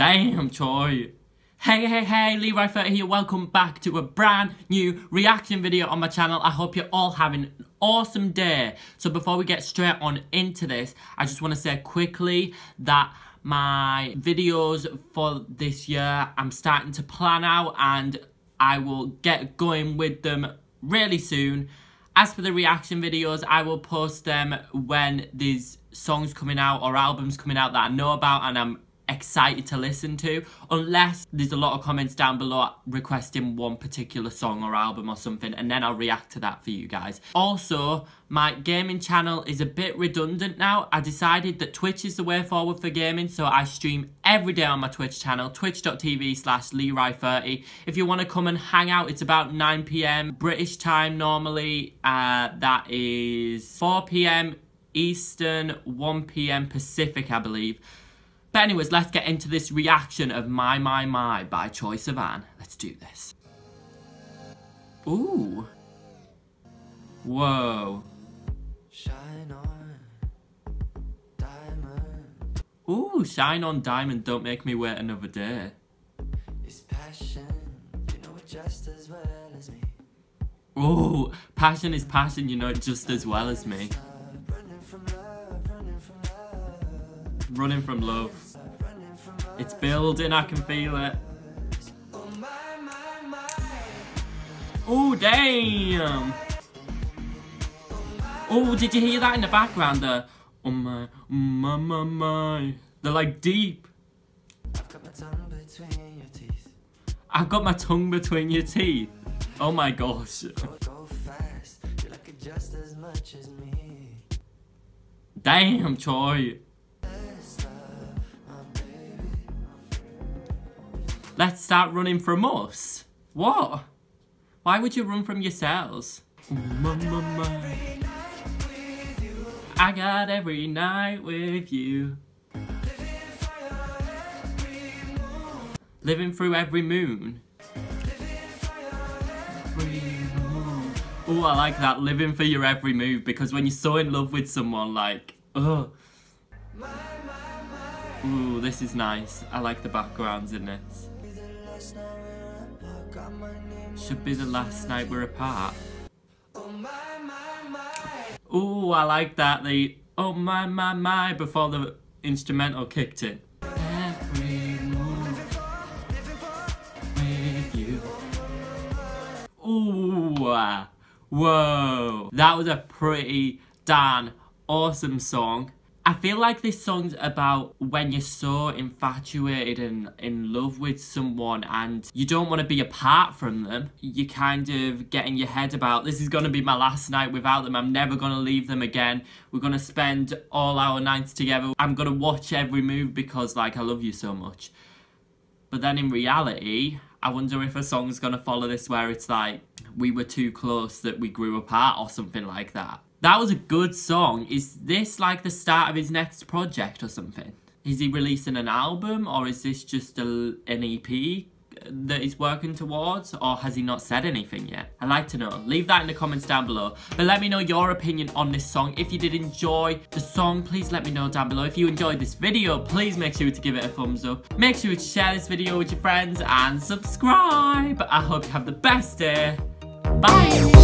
Damn, Troye. Hey, hey, hey, LeeRy30 here. Welcome back to a brand new reaction video on my channel. I hope you're all having an awesome day. So before we get straight on into this, I just want to say quickly that my videos for this year, I'm starting to plan out and I will get going with them really soon. As for the reaction videos, I will post them when there's songs coming out or albums coming out that I know about and I'm excited to listen to unless there's a lot of comments down below requesting one particular song or album or something and then I'll react to that for you guys. Also, my gaming channel is a bit redundant now. I decided that Twitch is the way forward for gaming so I stream every day on my Twitch channel twitch.tv slash LeeRy30. If you want to come and hang out it's about 9pm British time normally. Uh, that is 4pm Eastern, 1pm Pacific I believe. But anyways, let's get into this reaction of My My My by Troye Sivan. Let's do this. Ooh. Whoa. Shine on diamond. Ooh, shine on diamond, don't make me wait another day. It's passion, you know it just as well as me. Ooh, passion is passion, you know it just as well as me. Running from love. It's building, I can feel it. Oh, damn! Oh, did you hear that in the background there? Oh um, uh, my, um, my, um, my, my. They're like deep. I've got my tongue between your teeth. Oh my gosh. Damn, Troye. Let's start running from us. What? Why would you run from yourselves? I got every night with you. Living through every moon. Oh, I like that. Living for your every move because when you're so in love with someone, like, oh. Ooh, this is nice. I like the backgrounds in this. Should be the last night we're apart. Ooh, I like that. The oh my my my before the instrumental kicked in. Ooh, ah, whoa. That was a pretty darn awesome song. I feel like this song's about when you're so infatuated and in love with someone and you don't want to be apart from them. You kind of get in your head about this is going to be my last night without them. I'm never going to leave them again. We're going to spend all our nights together. I'm going to watch every move because like I love you so much. But then in reality, I wonder if a song's going to follow this where it's like we were too close that we grew apart or something like that. That was a good song. Is this like the start of his next project or something? Is he releasing an album or is this just a, an EP uh, that he's working towards or has he not said anything yet? I'd like to know. Leave that in the comments down below. But let me know your opinion on this song. If you did enjoy the song, please let me know down below. If you enjoyed this video, please make sure to give it a thumbs up. Make sure to share this video with your friends and subscribe. I hope you have the best day. Bye!